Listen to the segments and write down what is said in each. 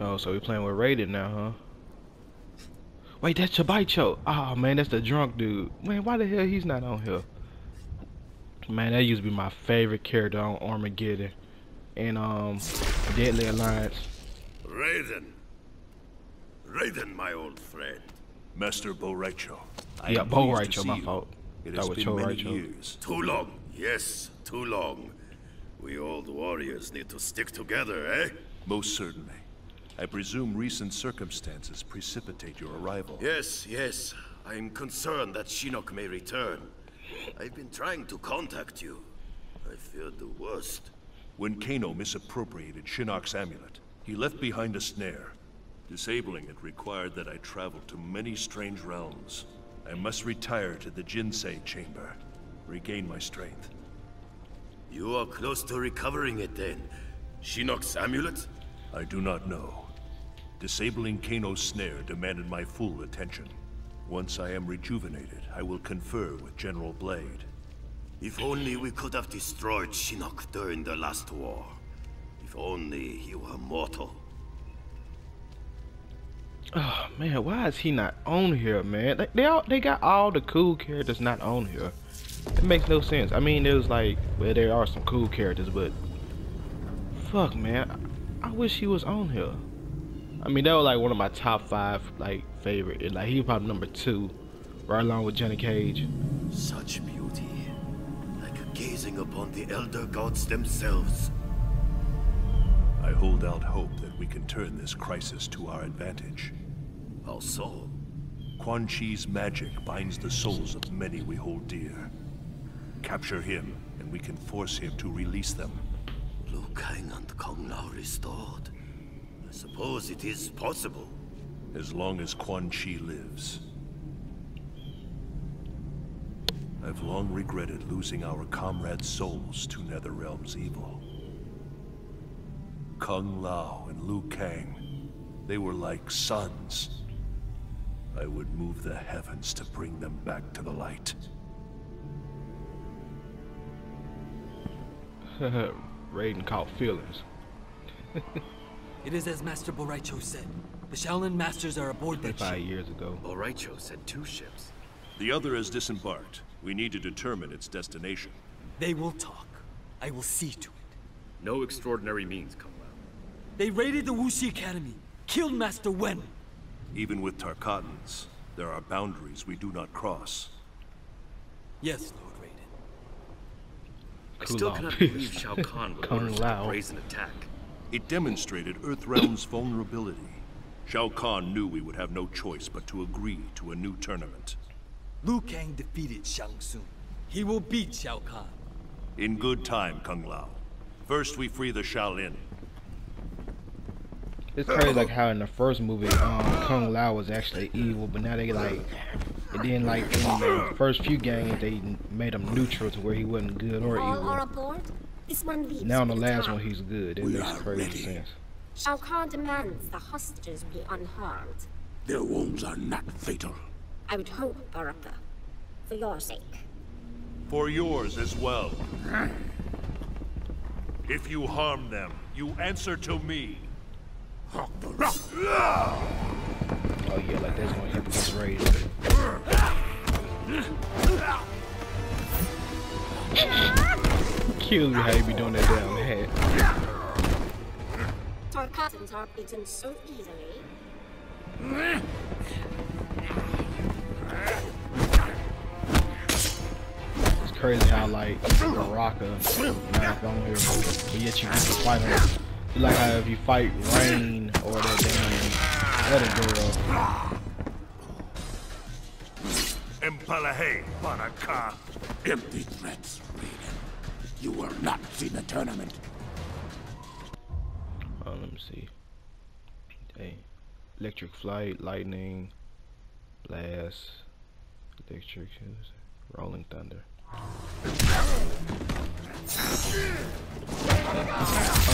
Oh, so we playing with Raiden now, huh? Wait, that's Chabaicho. Oh man, that's the drunk dude. Man, why the hell he's not on here? Man, that used to be my favorite character on Armageddon and um Deadly Alliance. Raiden. Raiden, my old friend. Master Bo' Rai Yeah, am Bo' pleased Rai to Cho, see my fault. It That has was been Cho many Rai Cho. years. Too long. Yes, too long. We old warriors need to stick together, eh? Most certainly. I presume recent circumstances precipitate your arrival. Yes, yes. I'm concerned that Shinnok may return. I've been trying to contact you. I feared the worst. When Kano misappropriated Shinnok's amulet, he left behind a snare. Disabling it required that I travel to many strange realms. I must retire to the Jinsei chamber, regain my strength. You are close to recovering it then. Shinnok's amulet? I do not know. Disabling Kano's snare demanded my full attention. Once I am rejuvenated, I will confer with General Blade. If only we could have destroyed Shinnok during the last war. If only he were mortal. Oh man, why is he not on here, man? They they, all, they got all the cool characters not on here. It makes no sense. I mean, there's like, well, there are some cool characters, but fuck, man, I, I wish he was on here. I mean, that was like one of my top five like favorite. Like he was probably number two, right along with Johnny Cage. Such beauty. Like gazing upon the elder gods themselves. I hold out hope that we can turn this crisis to our advantage. How so? Quan Chi's magic binds the souls of many we hold dear. Capture him, and we can force him to release them. Liu Kang and Kung Lao restored. I suppose it is possible. As long as Quan Chi lives. I've long regretted losing our comrades' souls to Netherrealm's evil. Kung Lao and Liu Kang, they were like sons. I would move the heavens to bring them back to the light. Raiden caught feelings. It is as Master Bo' Rai Cho said. The Shaolin Masters are aboard that Five ship. years ago. Bo' Rai Cho said two ships. The other has disembarked. We need to determine its destination. They will talk. I will see to it. No extraordinary means, Kung Lao. They raided the Wu Shi Academy, killed Master Wen. Even with Tarkatans, there are boundaries we do not cross. Yes, Lord Raiden. I Cool still cannot believe Shao Kahn would Kung order such Lao. a brazen attack. It demonstrated Earthrealm's vulnerability. Shao Kahn knew we would have no choice but to agree to a new tournament. Liu Kang defeated Shang Tsung. He will beat Shao Kahn. In good time, Kung Lao. First we free the Shaolin. It's crazy like how in the first movie, um, Kung Lao was actually evil, but now they like, and then like in the first few games they made him neutral to where he wasn't good or All are evil. Aboard. This one leaves Now on the with last time. one he's good. It We makes are crazy ready. sense. Shao Kahn demands the hostages be unharmed. Their wounds are not fatal. I would hope, Baraka. For your sake. For yours as well. If you harm them, you answer to me. Oh yeah, like that's gonna hit against Raiden. Kills me how you be doing that down the head. Tarkatans are beaten so easily. It's crazy how like Baraka not on here, but yet you get to fight him. It's like how if you fight Rain or that damn other girl, Empalahe, Baraka. Empty threats, Raiden. You will not see the tournament. Oh, let me see. Hey, electric flight, lightning, blast, electric, rolling thunder. Oh,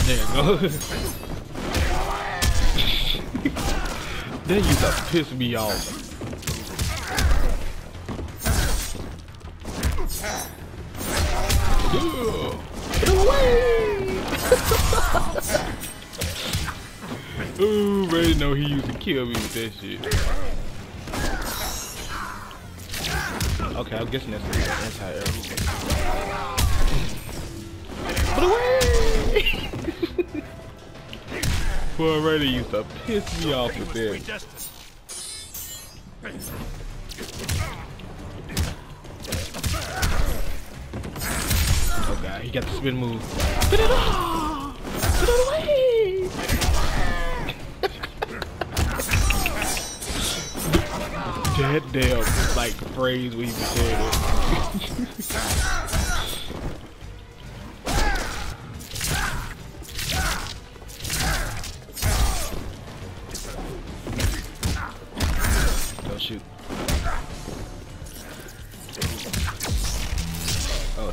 there you go. that used to piss me off. Ooh, Ray know he used to kill me with that shit. Okay, I'm guessing that's the anti-air. But away! Boy, Ray used to piss me off with that. Oh god, he got the spin move. Spin it off! Spin it away! that damn like phrase we said it.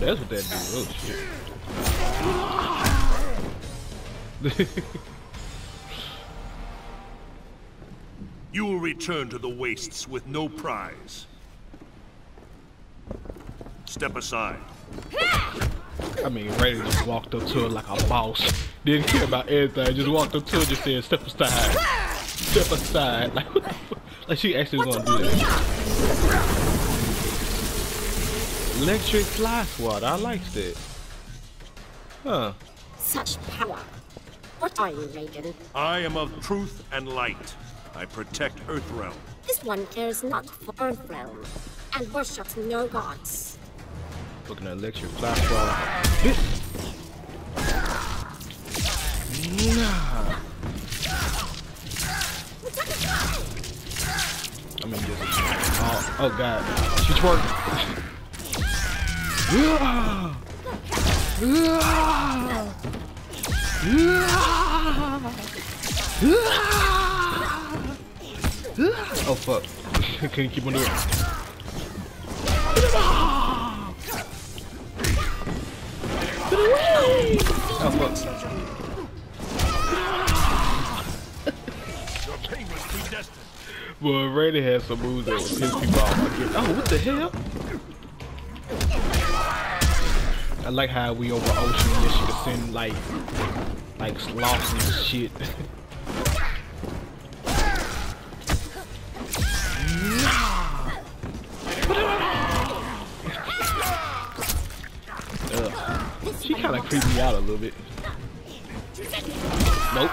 Oh, that's what that do. Oh shit. You will return to the wastes with no prize. Step aside. I mean, Ray just walked up to her like a boss. Didn't care about anything. Just walked up to her, just said, "Step aside, step aside." Like, what the fuck? like she actually was gonna do that. Electric fly swatter. I liked it. Huh? Such power. What are you, Raiden? I am of truth and light. I protect Earthrealm. This one cares not for Earthrealm, and worships no gods. Looking at electric fly swatter. Bitch. Nah. I mean, just oh, oh god, she twerking. Yeah. Yeah. Yeah. Yeah. Oh fuck! Can you keep on doing it? Oh fuck! Your pain was predestined. Boy, Randy had some moves that would piss people off. Oh, what the hell? I like how we over ocean and she could send like, like sloths and shit. She kind of creeped me out a little bit. Nope.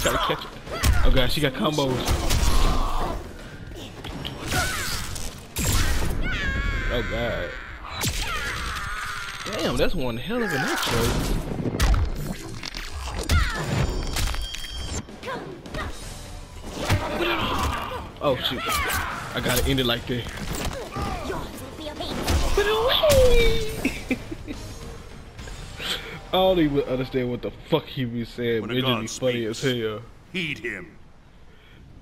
Try to catch it. Oh god, she got combos. Oh god. Damn, that's one hell of an intro. Oh shoot. I gotta end it like that. But away! I don't even understand what the fuck he be saying, When but it just god be funny as hell. Heed him.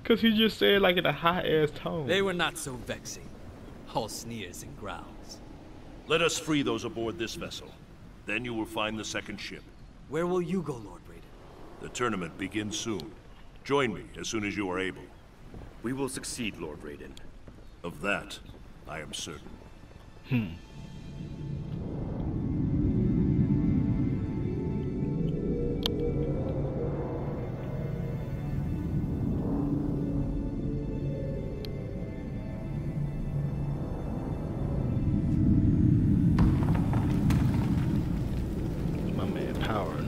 Cause he just said like in a high ass tone. They were not so vexing. All sneers and growls. Let us free those aboard this vessel. Then you will find the second ship. Where will you go, Lord Raiden? The tournament begins soon. Join me as soon as you are able. We will succeed, Lord Raiden. Of that, I am certain. My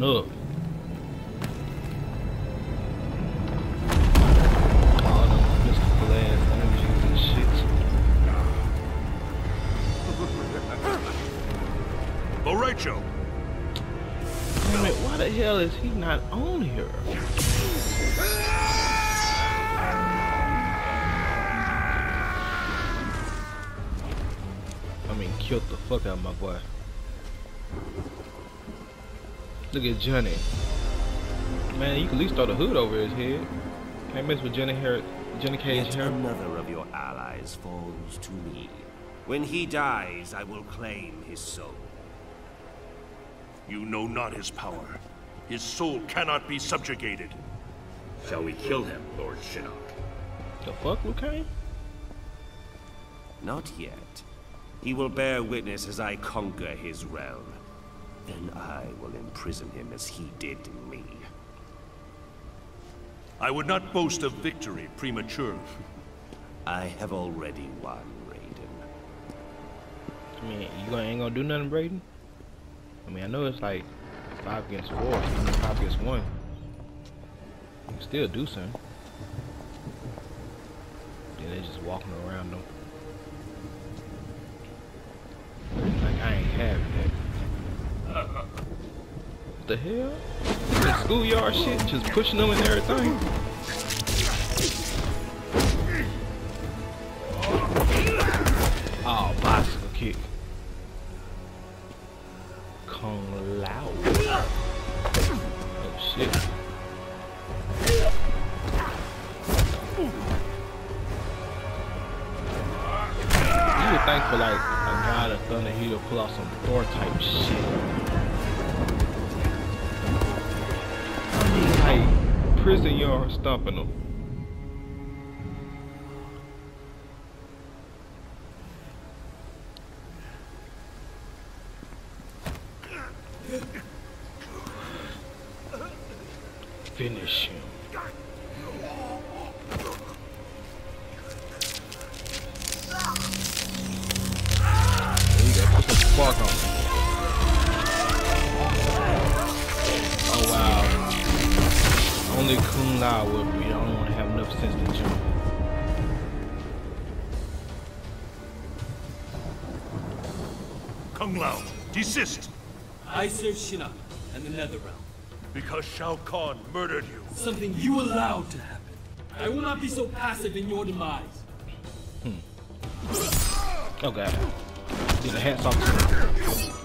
up. All them mystical and shit. Borecho! Damn it, why the hell is he not on here? I mean, killed the fuck out of my boy. Look at Johnny. Man, you can at least throw the hood over his head. Can't mess with Johnny hair, Johnny Cage Yet hair. another of your allies falls to me. When he dies, I will claim his soul. You know not his power. His soul cannot be subjugated. Shall we kill him, Lord Shinnok? The fuck, Liu Kang? Not yet. He will bear witness as I conquer his realm. Then I will imprison him as he did me. I would not boast of victory prematurely. I have already won, Raiden. I mean, you gonna, ain't gonna do nothing, Braden? I mean, I know it's like five against four, five against one. You can still do something. Then they just walking around them. Like I ain't having that. What the hell? That schoolyard shit, just pushing them and everything. Stomping them. Finish him. Desist! I serve Shinnok and the Netherrealm. Because Shao Kahn murdered you. Something you allowed to happen. I will not be so passive in your demise. Oh god. Need a hats off.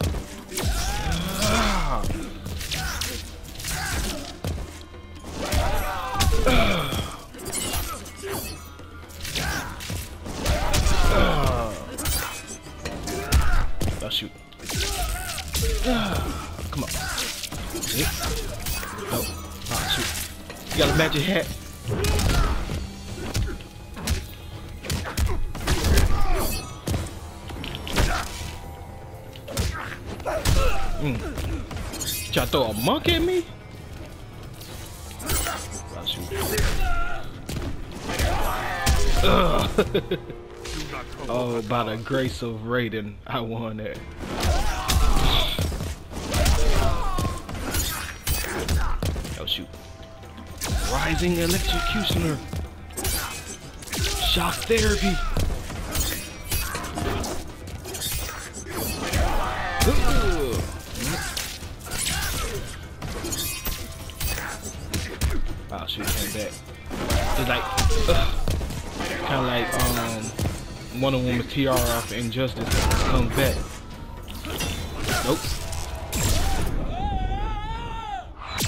Magic hat. Try to throw a monk at me? Oh, by the grace of Raiden, I won that. Oh shoot. Rising Electrocutioner. Shock therapy. Oh shoot, came back. It's like, kind of like um, Wonder Woman TR off Injustice comes back. Nope.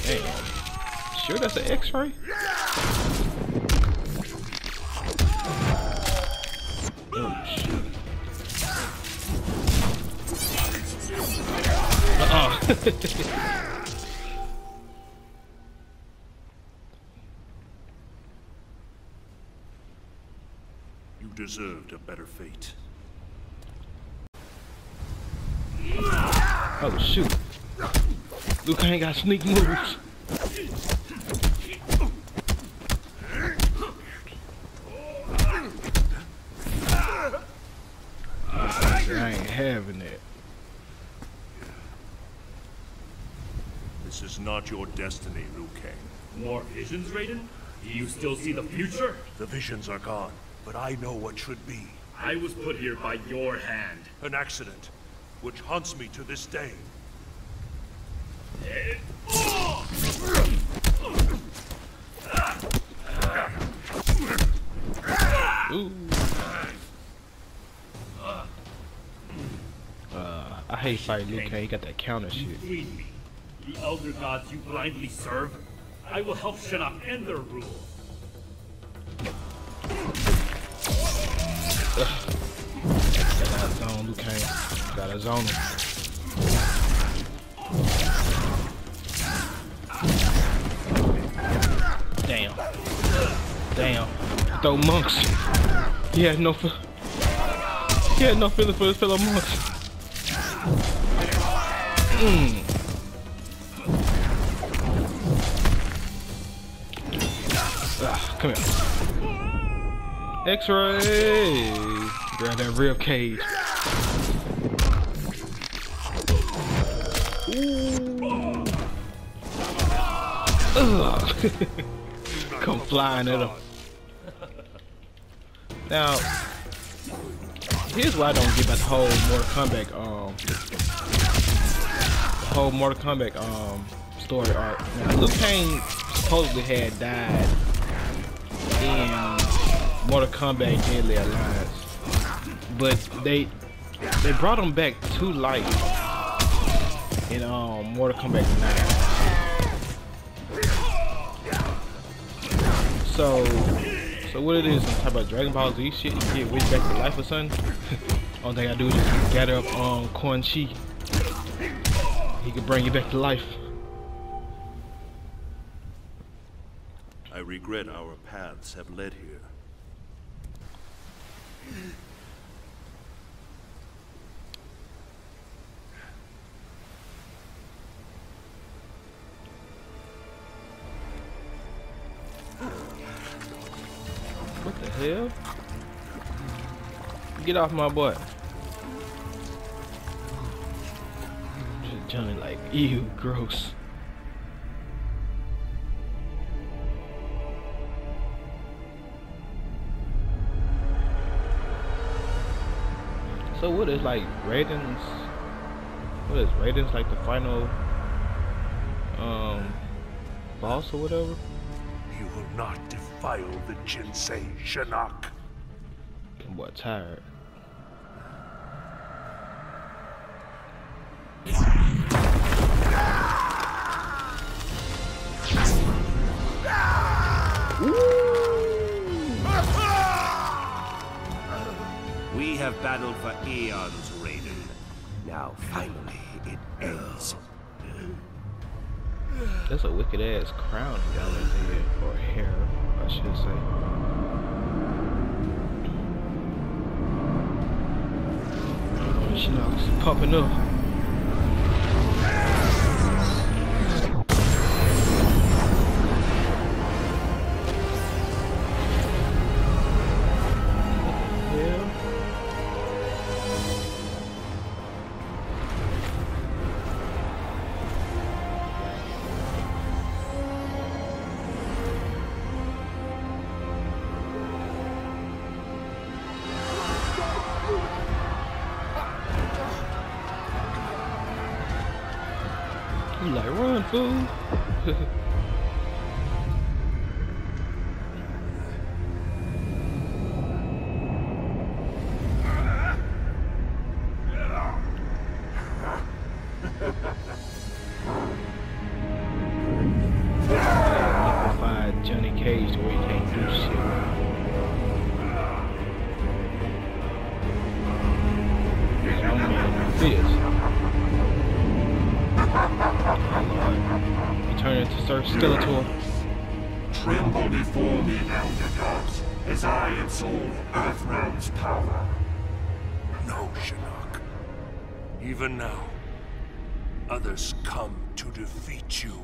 Damn. Sure, that's an X-ray. Oh shit. You deserved a better fate. Oh shoot. Luke ain't got sneak moves. I ain't having it. This is not your destiny, Liu Kang. More visions, Raiden? Do you still see the future? The visions are gone, but I know what should be. I was put here by your hand. An accident, which haunts me to this day. Ooh. Uh, I hate fighting Liu Kang. He got that counter shit. The elder gods you blindly serve. I will help Shinnok end their rule. Got that zone, Liu Kang. Got a zone. Damn. Damn. Throw monks. He had no. He had no feeling for his fellow monks. Mm. Come here. X-ray. Grab that rib cage. Ooh. Come flying at him. Now, here's why I don't about the whole Mortal Kombat, um, the whole Mortal Kombat, um, story arc. Now, Liu Kang supposedly had died in Mortal Kombat Deadly Alliance, but they they brought him back to life in um Mortal Kombat 9. So so what it is, some type of Dragon Ball Z shit, you get Wish back to life or something. Only thing I do is just gather up um Quan Chi. He can bring you back to life. I regret our paths have led here. What the hell? Get off my butt. Just Johnny like, ew, gross. So what is like Raiden's what is Raiden's like the final um boss or whatever? You will not defile the Jinsei, Shinnok. I'm what tired. Have battled for eons, Raiden. Now, finally, it ends. That's a wicked ass crown he got on his head, or hair, I should say. Oh, Shinnok's popping up. Like Sir Skeletor. Tremble before me, Elder Gods, as I absorb Earthrealm's power. No, Shinnok. Even now, others come to defeat you.